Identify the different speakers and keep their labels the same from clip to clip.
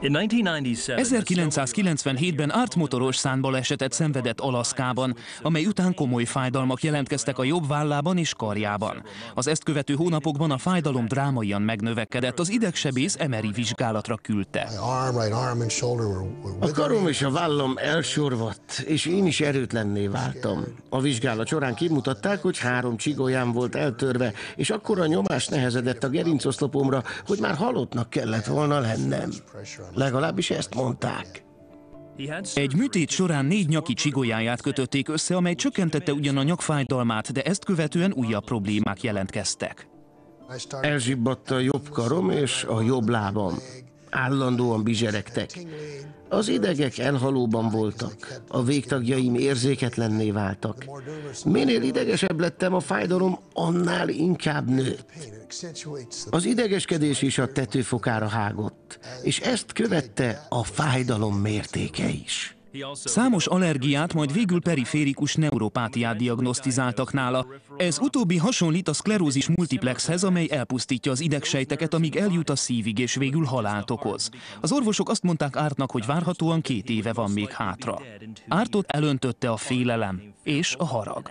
Speaker 1: 1997-ben Art motoros szánbalesetet szenvedett Alaszkában, amely után komoly fájdalmak jelentkeztek a jobb vállában és karjában. Az ezt követő hónapokban a fájdalom drámaian megnövekedett, az idegsebész emeri vizsgálatra küldte.
Speaker 2: A karom és a vállam elsorvadt, és én is erőtlenné váltam. A vizsgálat során kimutatták, hogy három csigolyám volt eltörve, és akkor a nyomás nehezedett a gerincoszlopomra, hogy már halottnak kellett volna lennem. Legalábbis ezt mondták.
Speaker 1: Egy műtét során négy nyaki csigolyáját kötötték össze, amely csökkentette ugyan a nyakfájdalmát, de ezt követően újabb problémák jelentkeztek.
Speaker 2: Elzsibbadt a jobb karom és a jobb lábam. Állandóan bizseregtek. Az idegek elhalóban voltak, a végtagjaim érzéketlenné váltak. Minél idegesebb lettem, a fájdalom annál inkább nőtt. Az idegeskedés is a tetőfokára hágott, és ezt követte a fájdalom mértéke is.
Speaker 1: Számos allergiát, majd végül periférikus neuropátiát diagnosztizáltak nála. Ez utóbbi hasonlít a szklerózis multiplexhez, amely elpusztítja az idegsejteket, amíg eljut a szívig és végül halált okoz. Az orvosok azt mondták Ártnak, hogy várhatóan két éve van még hátra. Ártot elöntötte a félelem és a harag.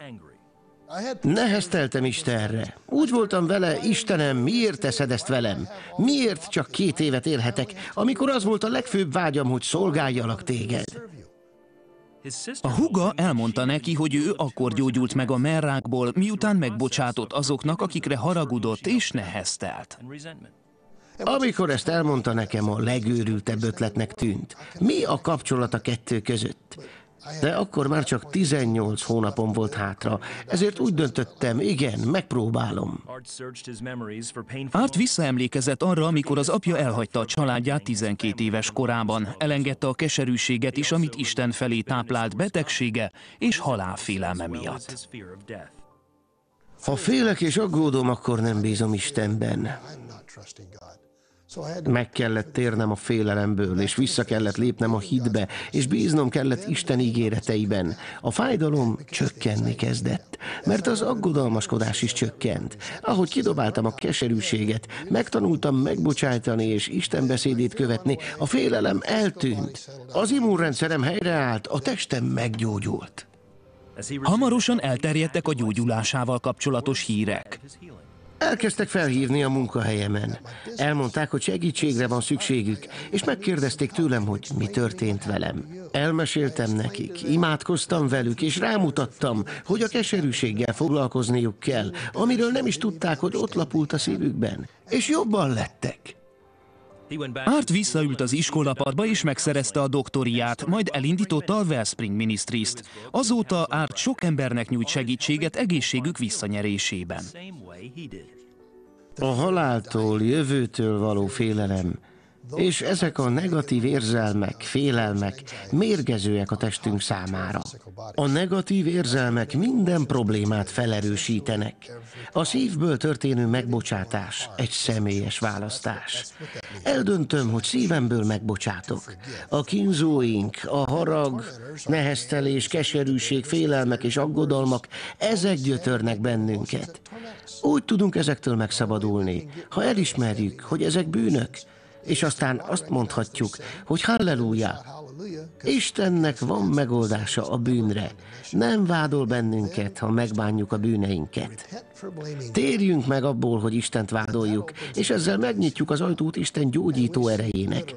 Speaker 2: Nehezteltem Istenre. Úgy voltam vele, Istenem, miért teszed ezt velem? Miért csak két évet élhetek, amikor az volt a legfőbb vágyam, hogy szolgáljalak téged?
Speaker 1: A huga elmondta neki, hogy ő akkor gyógyult meg a merrákból, miután megbocsátott azoknak, akikre haragudott és neheztelt.
Speaker 2: Amikor ezt elmondta nekem, a legőrültebb ötletnek tűnt. Mi a kapcsolat a kettő között? De akkor már csak 18 hónapom volt hátra, ezért úgy döntöttem, igen, megpróbálom.
Speaker 1: Art visszaemlékezett arra, amikor az apja elhagyta a családját 12 éves korában. Elengedte a keserűséget is, amit Isten felé táplált betegsége és halálfélelme miatt.
Speaker 2: Ha félek és aggódom, akkor nem bízom Istenben. Meg kellett térnem a félelemből, és vissza kellett lépnem a hitbe, és bíznom kellett Isten ígéreteiben. A fájdalom csökkenni kezdett, mert az aggodalmaskodás is csökkent. Ahogy kidobáltam a keserűséget, megtanultam megbocsájtani és Isten beszédét követni, a félelem eltűnt. Az immunrendszerem helyreállt, a testem meggyógyult.
Speaker 1: Hamarosan elterjedtek a gyógyulásával kapcsolatos hírek.
Speaker 2: Elkezdtek felhívni a munkahelyemen. Elmondták, hogy segítségre van szükségük, és megkérdezték tőlem, hogy mi történt velem. Elmeséltem nekik, imádkoztam velük, és rámutattam, hogy a keserűséggel foglalkozniuk kell, amiről nem is tudták, hogy ott lapult a szívükben. És jobban lettek.
Speaker 1: Art visszaült az iskolapadba és megszerezte a doktoriát, majd elindította a Wellspring Ministries-t. Azóta Art sok embernek nyújt segítséget egészségük visszanyerésében.
Speaker 2: A haláltól, jövőtől való félelem és ezek a negatív érzelmek, félelmek mérgezőek a testünk számára. A negatív érzelmek minden problémát felerősítenek. A szívből történő megbocsátás egy személyes választás. Eldöntöm, hogy szívemből megbocsátok. A kínzóink, a harag, neheztelés, keserűség, félelmek és aggodalmak, ezek gyötörnek bennünket. Úgy tudunk ezektől megszabadulni, ha elismerjük, hogy ezek bűnök, és aztán azt mondhatjuk, hogy halleluja, Istennek van megoldása a bűnre. Nem vádol bennünket, ha megbánjuk a bűneinket. Térjünk meg abból, hogy Istent vádoljuk, és ezzel megnyitjuk az ajtót Isten gyógyító erejének.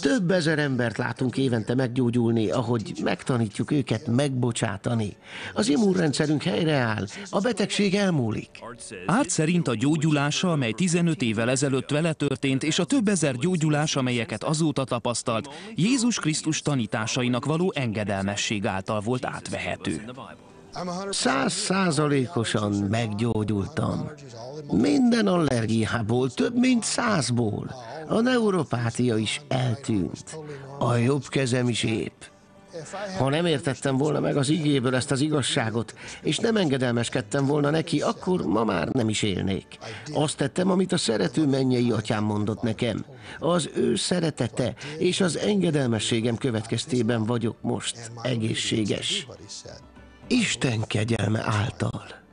Speaker 2: Több ezer embert látunk évente meggyógyulni, ahogy megtanítjuk őket megbocsátani. Az immunrendszerünk helyreáll, a betegség elmúlik.
Speaker 1: Árt szerint a gyógyulása, amely 15 évvel ezelőtt vele történt, és a több ezer gyógyulás, amelyeket azóta tapasztalt, Jézus Krisztus tanításainak való engedelmesség által volt átvehető.
Speaker 2: Száz százalékosan meggyógyultam. Minden allergiából, több mint százból. A neuropátia is eltűnt. A jobb kezem is épp. Ha nem értettem volna meg az igéből ezt az igazságot, és nem engedelmeskedtem volna neki, akkor ma már nem is élnék. Azt tettem, amit a szerető mennyei atyám mondott nekem. Az ő szeretete és az engedelmességem következtében vagyok most egészséges. Isten kegyelme által.